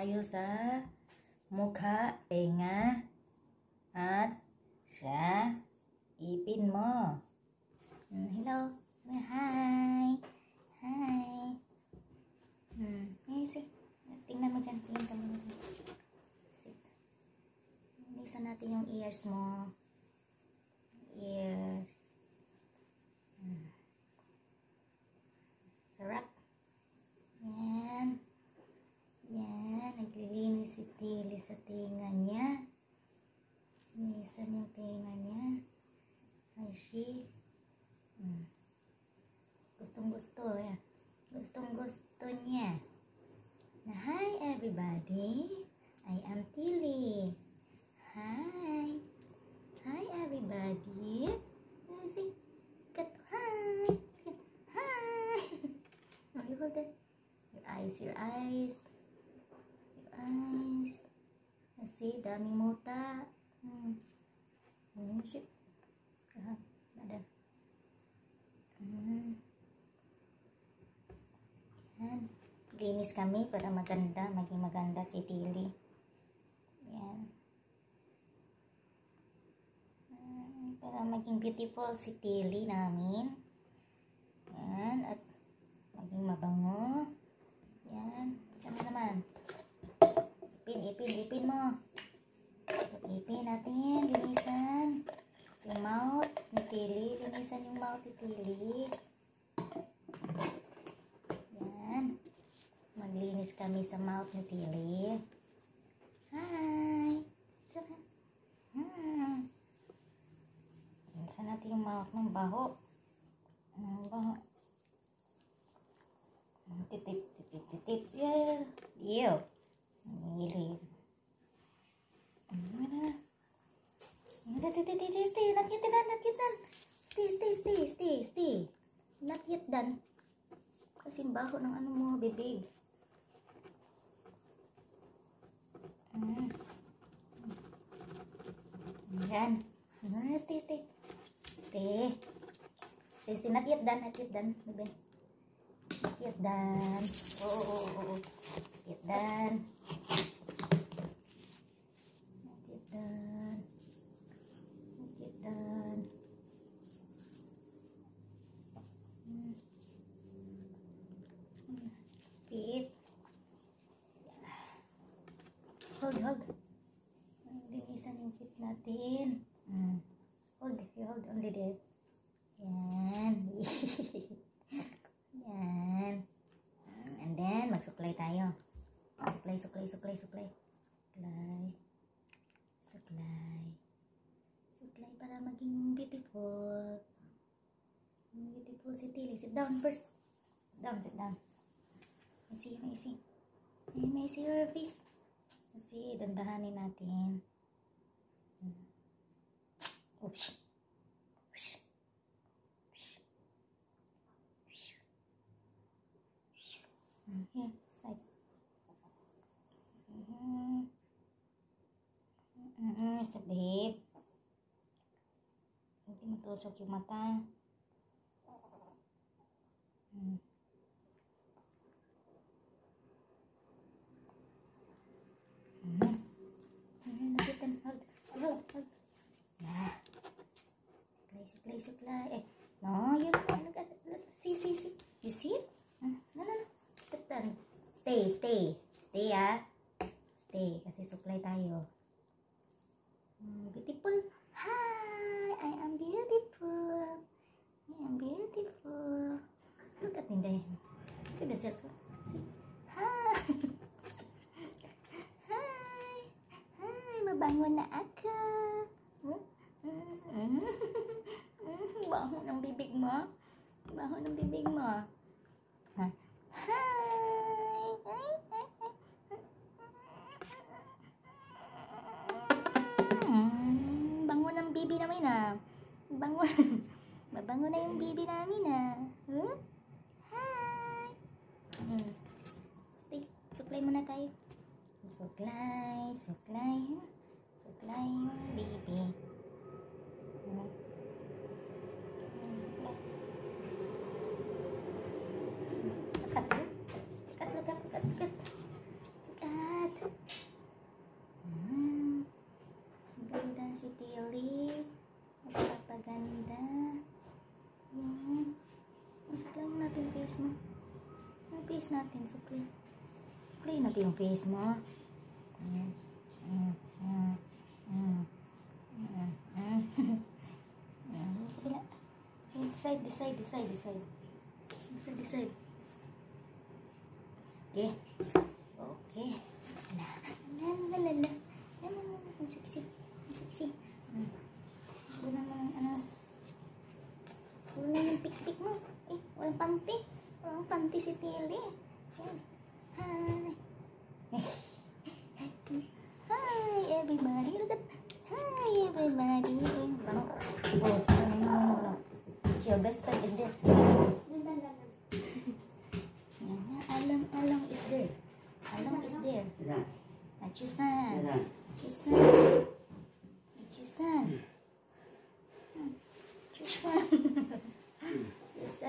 tayo sa mukha, tenga, at sa ipin mo. Mm, Hello. Hi. Hi. Hmm. Eh, si. Tingnan mo dyan. Tingnan mo dyan. Sit. Linisan natin yung ears mo. Ears. Hmm. Sarap. Yan. Yan. Tilly sa tinga niya. Linisan yung tinga niya. Ay, she. Hmm. Gustong gusto. Yan. Gustong gusto niya. Na, hi everybody. I am Tilly. Hi. Hi everybody. Let me see. Kat, hi. Hi. Oh, you hold it. Your eyes, your eyes. Your eyes. Let's see, daming muta. Hmm. Hmm, shit. Ah, ada. Hmm. Yan. Linis kami para maganda, maging maganda si Tilly. Yan. Ah, Para maging beautiful si Tilly namin. Yan. At maging mabango. Yan. Sana naman. Ipin, ipin, ipin mo. Natin. Linisan. Yung mouth ni Tilly. Linisan yung mouth ni Tilly. Yan. Maglinis kami sa mouth ni Tilly. Hi! Sana. Hmm. Linisan natin yung mouth ng baho. Ang baho. Titip, titip, titip. Yeah. Ew. Ngili. Not yet done, not yet done. Stay, stay, stay, stay, stay. Not yet done. Kasi baho ng ano mo, bibig. Mm. Yan. Ah, stay, stay. Stay. Stay, stay. Not yet done, not yet done. Bebe. Not yet done. Oo, oo, oo, oo. Not yet done. Not yet done. Not yet done. Hmm. Pit. Hold, hold. Linisan yung pit natin. Mm. Hold, there. Yan. Yan. And then, magsuklay tayo. Suklay, suklay, suklay, suklay. Suklay. Suklay. Suklay para maging beautiful. Beautiful si Tilly. Sit down first. Down, sit down. Maisi, maisi. May maisi your face. Kasi dandahanin natin. Hmm. Oops. Oops. Oops. Hmm, Here, side. Mhm. Mhm, sa babe. Hindi matusok yung mata. Hmm. Mhm, nakitan. Hold, hold, suklay. Eh, no, yun. Look at look. See, see, see. You see it? Hmm, No, no, no. Step down. Stay, stay. Ah. Stay, kasi suklay tayo. Hmm, beautiful. Hi, I am beautiful. I am beautiful. Look at Ninday. Look at the circle. Hi. Hi. Hi, mabango na ako. Hmm? Hmm? Hmm, ng bibig mo. Baho ng bibig mo. Ha? namin ah. Bango. Mabango na yung baby namin ah. Huh? Hi! Hmm. Stay. Suklay muna tayo. Suklay, suklay. Suklay yung baby. Hmm. hmm. hmm. si Tilly ganda. Yan. Masukli mo natin yung face mo. Yung face natin, sukli. Sukli natin yung face mo. Ayan. Ayan. Ayan. Ayan. Ayan. Ayan. Ayan. Ayan. Decide, decide, decide, decide. Decide, decide. Okay. Okay. La, la, la, la, la. Ang sexy. Ang sexy. Hmm. Ito naman pik-pik mo. Eh, walang panty. Walang panty si. Eh, Hi. Hi, everybody. Look at. Hi, everybody. Oh, no. It's your best friend is there. Alam, alam is there. Alam is there. Achusan. Yan. Achusan. Achusan. 在。